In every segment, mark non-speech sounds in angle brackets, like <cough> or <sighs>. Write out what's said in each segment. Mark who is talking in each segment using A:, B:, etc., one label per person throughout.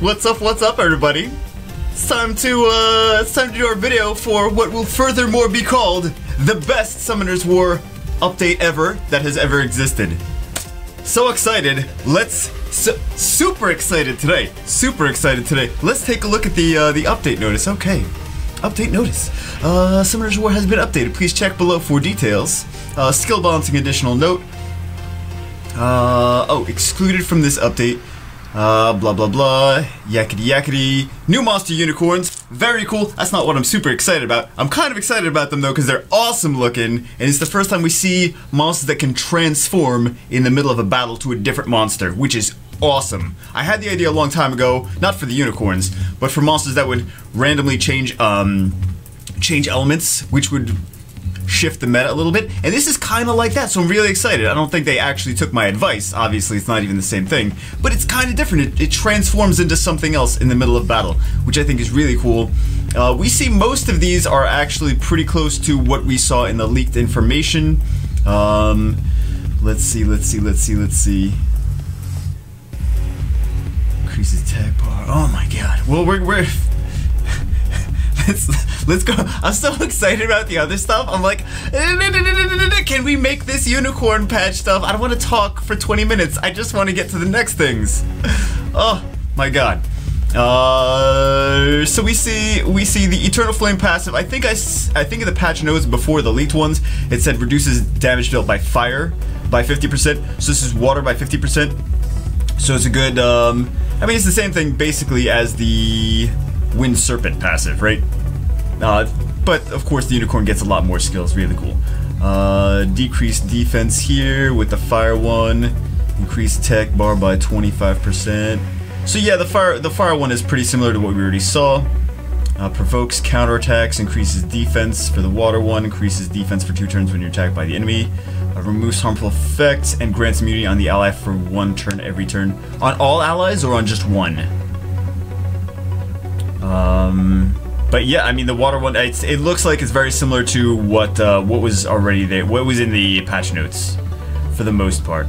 A: What's up, what's up, everybody? It's time to, uh, it's time to do our video for what will furthermore be called the best Summoners War update ever that has ever existed. So excited, let's, su super excited today, super excited today. Let's take a look at the, uh, the update notice, okay. Update notice. Uh, Summoners War has been updated. Please check below for details. Uh, skill balancing additional note. Uh, oh, excluded from this update. Uh, blah blah blah, yakety yakety. New monster unicorns, very cool. That's not what I'm super excited about. I'm kind of excited about them though because they're awesome looking, and it's the first time we see monsters that can transform in the middle of a battle to a different monster, which is awesome. I had the idea a long time ago, not for the unicorns, but for monsters that would randomly change, um, change elements, which would shift the meta a little bit. And this is kind of like that, so I'm really excited. I don't think they actually took my advice. Obviously, it's not even the same thing, but it's kind of different. It, it, transforms into something else in the middle of battle, which I think is really cool. Uh, we see most of these are actually pretty close to what we saw in the leaked information. Um, let's see, let's see, let's see, let's see. Increases attack power. Oh my god. Well, we're, we're let's let's go. I'm so <laughs> excited about the other stuff. I'm like, can we make this unicorn patch stuff? I don't want to talk for 20 minutes. I just want to get to the next things. <laughs> Oh my god. Uh, so we see we see the Eternal Flame passive. I think I I think in the patch notes before the leaked ones, it said reduces damage dealt by fire by 50%. So this is water by 50%. So it's a good. Um, I mean, it's the same thing basically as the Wind Serpent passive, right? Uh, but of course, the Unicorn gets a lot more skills. Really cool. Uh, decreased defense here with the Fire one. Increased tech bar by 25%. So yeah, the fire the fire one is pretty similar to what we already saw. Uh, provokes counterattacks, increases defense for the water one, increases defense for two turns when you're attacked by the enemy. Uh, removes harmful effects and grants immunity on the ally for one turn every turn. On all allies or on just one? Um, but yeah, I mean the water one. it looks like it's very similar to what uh, what was already there, what was in the patch notes, for the most part.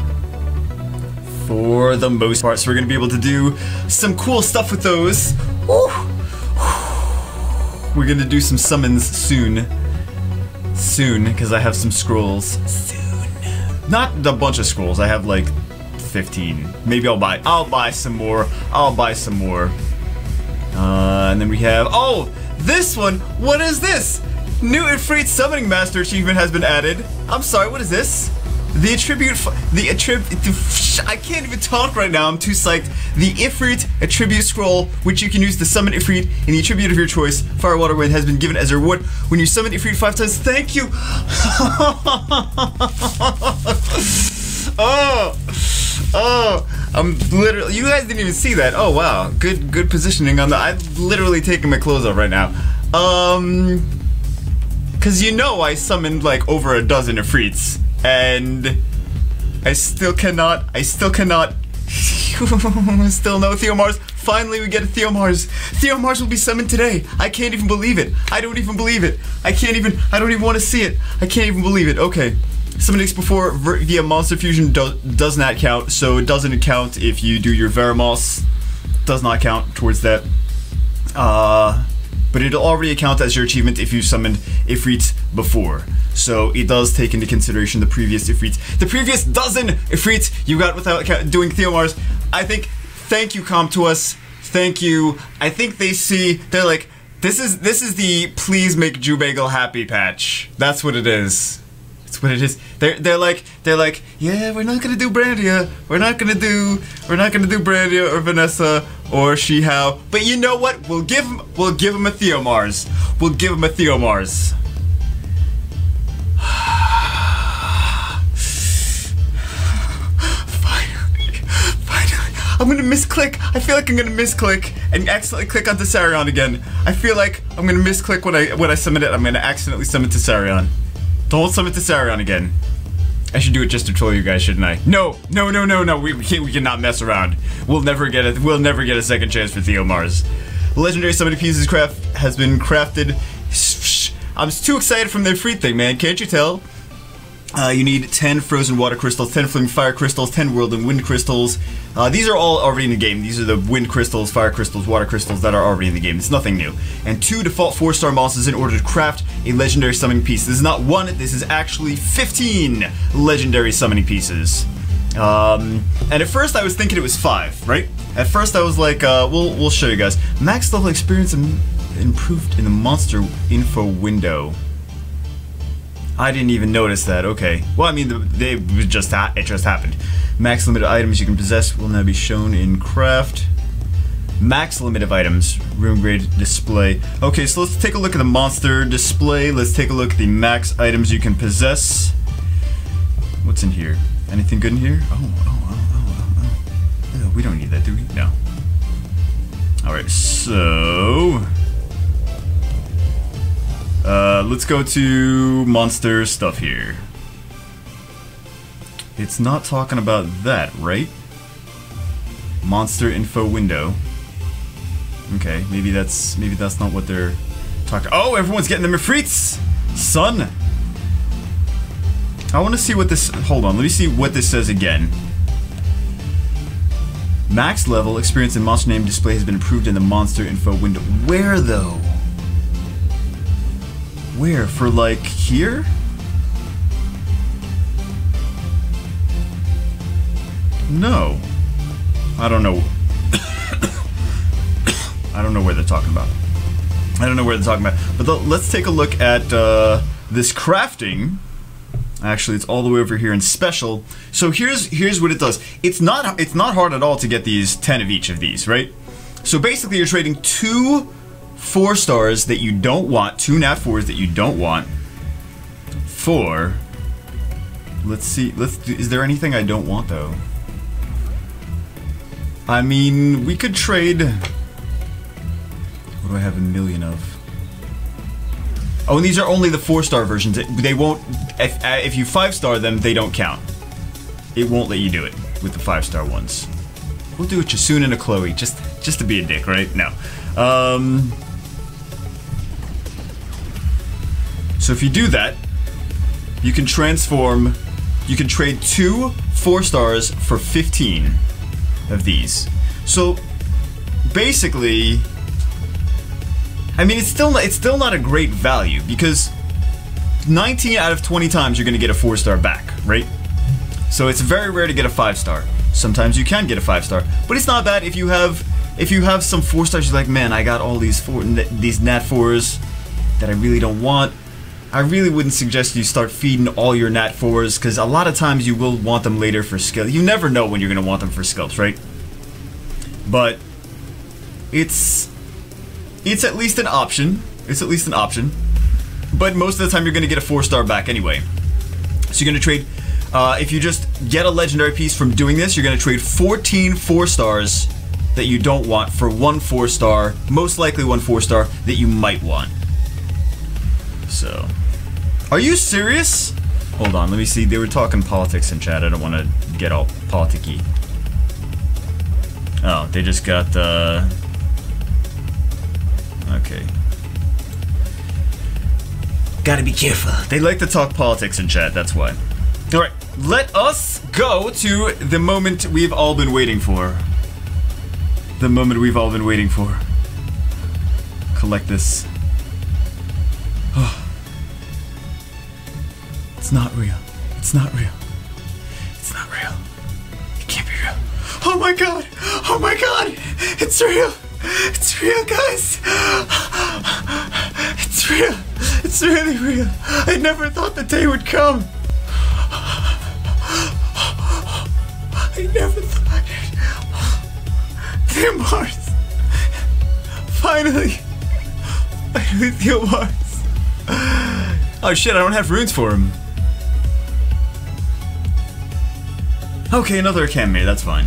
A: For the most part, so we're gonna be able to do some cool stuff with those. We're gonna do some summons soon. Soon, because I have some scrolls. Soon. Not a bunch of scrolls. I have like 15. Maybe I'll buy. I'll buy some more. I'll buy some more. Uh, and then we have, oh, this one. What is this? New Ifrit Summoning Master achievement has been added. I'm sorry, what is this? The attribute, the attribute, I can't even talk right now, I'm too psyched. The Ifrit attribute scroll, which you can use to summon Ifrit in the attribute of your choice, Fire, Water, Wind, has been given as a reward when you summon Ifrit five times. Thank you! <laughs> oh! Oh, I'm literally. You guys didn't even see that. Oh wow, good good positioning on the. I'm literally taking my clothes off right now. Um, cause you know I summoned like over a dozen Ifrits, and I still cannot. I still cannot. <laughs> still no Theomars. Finally, we get a Theomars. Theomars will be summoned today. I can't even believe it. I don't even believe it. I can't even. I don't even want to see it. I can't even believe it. Okay. Summonings before via Monster Fusion do does not count, so it doesn't count if you do your Veromos. Does not count towards that. Uh, but it'll already count as your achievement if you summoned Ifrit before. So it does take into consideration the previous Ifrits. The previous dozen Ifrits you got without doing Theomars. I think, thank you, Com2uS. Thank you. I think they see, they're like, this is this is the please make Jewbagel happy patch. That's what it is. That's what it is. They're they're like they're like yeah we're not gonna do Brandia we're not gonna do we're not gonna do Brandia or Vanessa or Shihao but you know what we'll give him we'll give him a Theomars we'll give him a Theomars. <sighs> I'm gonna misclick. I feel like I'm gonna misclick and accidentally click onto Tesarion again. I feel like I'm gonna misclick when I when I summon it. I'm gonna accidentally submit to summon Tesarion. Don't summon Tesarion again. I should do it just to troll you guys, shouldn't I? No, no, no, no, no. We, we, can't, we cannot mess around. We'll never get it. We'll never get a second chance for Theomars. The legendary summoning pieces craft has been crafted. I'm too excited from their free thing, man. Can't you tell? Uh, you need 10 frozen water crystals, 10 flaming fire crystals, 10 whirling wind crystals. Uh, these are all already in the game. These are the wind crystals, fire crystals, water crystals that are already in the game. It's nothing new. And two default 4 star monsters in order to craft a legendary summoning piece. This is not one, this is actually 15 legendary summoning pieces. Um, and at first I was thinking it was 5, right? At first I was like, uh, we'll, we'll show you guys. Max level experience improved in the monster info window. I didn't even notice that. Okay. Well, I mean, they just it just happened. Max limited items you can possess will now be shown in craft. Max limit of items, room grade display. Okay, so let's take a look at the monster display. Let's take a look at the max items you can possess. What's in here? Anything good in here? Oh, oh, oh, oh, oh. oh. we don't need that, do we? No. Alright, so... Uh, let's go to monster stuff here. It's not talking about that, right? Monster info window. Okay, maybe that's maybe that's not what they're talking. Oh, everyone's getting the Mifrites, son. I want to see what this. Hold on, let me see what this says again. Max level experience and monster name display has been improved in the monster info window. Where though? Where? For like here? No. I don't know. <coughs> I don't know where they're talking about. I don't know where they're talking about. But the, let's take a look at uh, this crafting. Actually, it's all the way over here in special. So here's here's what it does. It's not it's not hard at all to get these 10 of each of these, right? So basically you're trading two four stars that you don't want, two nat fours that you don't want, for. Let's see. Let's. Do, is there anything I don't want though? I mean, we could trade. What do I have a million of? Oh, and these are only the four star versions. They won't. If, uh, if you five star them, they don't count. It won't let you do it with the five star ones. We'll do a Chasun and a Chloe, just just to be a dick, right? No. Um, So if you do that, you can transform, you can trade two four stars for 15 of these. So basically, I mean, it's still not, it's still not a great value because 19 out of 20 times you're going to get a four star back, right? So it's very rare to get a five star. Sometimes you can get a five star, but it's not bad if you have if you have some four stars. You're like, man, I got all these four these nat fours that I really don't want. I really wouldn't suggest you start feeding all your nat 4s because a lot of times you will want them later for skill. You never know when you're going to want them for skills, right? But it's it's at least an option. It's at least an option. But most of the time you're going to get a 4 star back anyway. So you're going to trade uh, if you just get a legendary piece from doing this, you're going to trade 14 4 stars that you don't want for one 4 star, most likely one 4 star that you might want. So, are you serious? Hold on, let me see. They were talking politics in chat. I don't want to get all politicky. Oh, they just got, uh... Okay. Gotta be careful. They like to talk politics in chat, that's why. Alright, let us go to the moment we've all been waiting for. The moment we've all been waiting for. Collect this It's not real. It's not real. It's not real. It can't be real. Oh my god! Oh my god! It's real! It's real, guys! It's real! It's really real! I never thought the day would come! I never thought it. Dear Mars! Finally! Finally, Theomars! Oh shit, I don't have runes for him. Okay, another Academy, that's fine.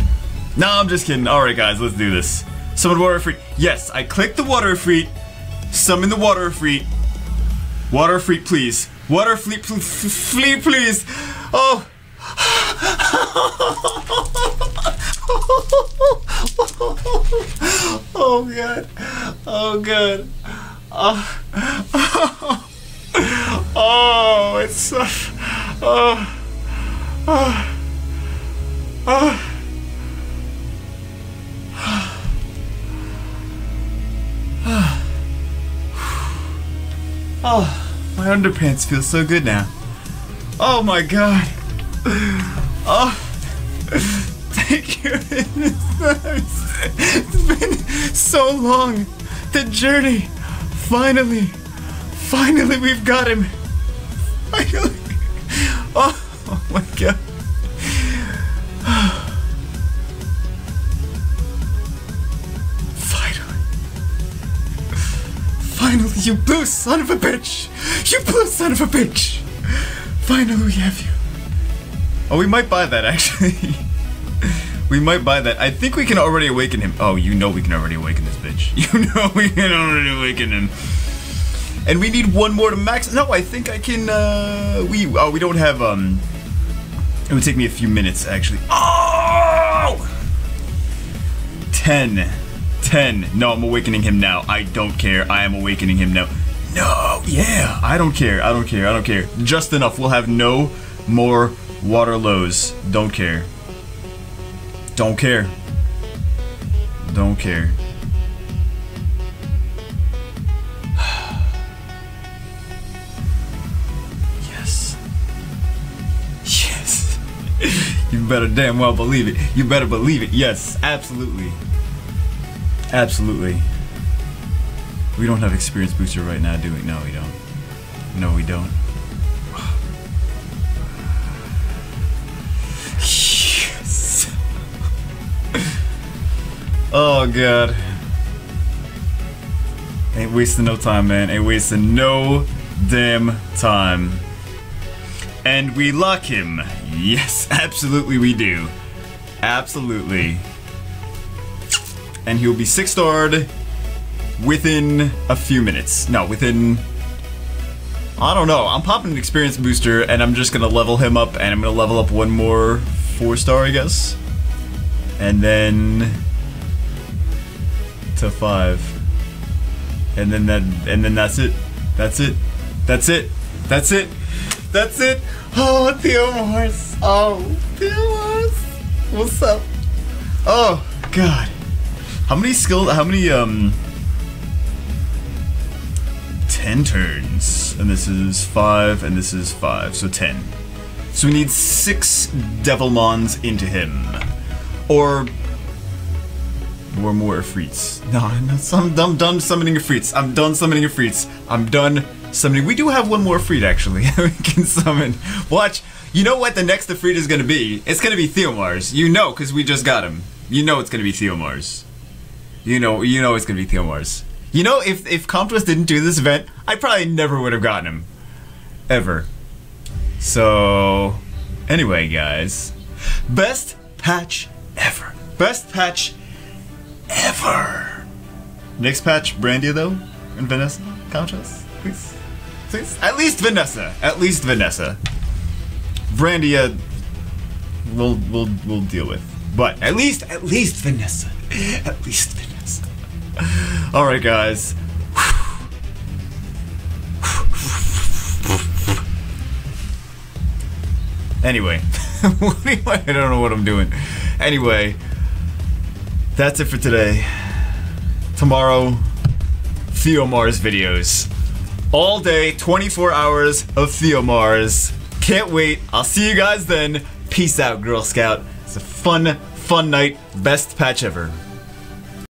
A: No, I'm just kidding. Alright guys, let's do this. Summon Water Ifrit. Yes, I clicked the Water Ifrit. Summon the Water Ifrit. Water Ifrit, please. Water Fleet, fleet, please. Oh. <laughs> oh god. Oh god. Oh. <laughs> Oh, it's so. Oh. Oh. Oh. Oh, my underpants feel so good now. Oh my god. Oh, thank you. <laughs> It's been so long. The journey. Finally. Finally, we've got him. Finally. Oh, Finally, you blue son of a bitch! You blue son of a bitch! Finally, we have you. Oh, we might buy that actually. <laughs> we might buy that. I think we can already awaken him. Oh, you know we can already awaken this bitch. <laughs> You know we can already awaken him. And we need one more to max. No, I think I can. uh... We oh we don't have um. It would take me a few minutes actually. Oh! 10. 10. No, I'm awakening him now. I don't care. I am awakening him now. No, yeah. I don't care. I don't care. I don't care. Just enough. We'll have no more water lows. Don't care. Don't care. Don't care. <sighs> yes. Yes. <laughs> you better damn well believe it. You better believe it. Yes, absolutely. Absolutely. We don't have experience booster right now, do we? No, we don't. No, we don't. <sighs> Yes. <laughs> oh god. Ain't wasting no time, man. Ain't wasting no damn time. And we lock him. Yes, <laughs> absolutely we do. Absolutely. And he'll be six starred within a few minutes. No, within. I don't know. I'm popping an experience booster and I'm just gonna level him up and I'm gonna level up one more four star, I guess. And then. to five. And then that. And then that's it. That's it. That's it. That's it. That's it. Oh, Theomars. Oh, Theomars. What's up? Oh, God. How many skill? How many um? Ten turns, and this is five, and this is five, so ten. So we need six Devilmons into him, or or more Ifrits. <laughs> No, I'm, I'm, done summoning Ifrits. I'm done summoning Ifrits. I'm done summoning. We do have one more Ifrit actually. <laughs> we can summon. Watch. You know what the next Ifrit is gonna be? It's gonna be Theomars. You know, cause we just got him. You know it's gonna be Theomars. You know, you know it's gonna be Theomars. You know, if if Com2uS didn't do this event, I probably never would have gotten him, ever. So, anyway, guys, best patch ever. Best patch ever. Next patch, Brandia though, and Vanessa, Com2uS, please, please. At least Vanessa. At least Vanessa. Brandia, we'll we'll we'll deal with. But at least at least Vanessa. At least Vanessa. <laughs> All right, guys. Anyway, <laughs> I don't know what I'm doing. Anyway, that's it for today. Tomorrow, Theomars videos. All day, 24 hours of Theomars. Can't wait. I'll see you guys then. Peace out, Girl Scout. It's a fun, fun night. Best patch ever.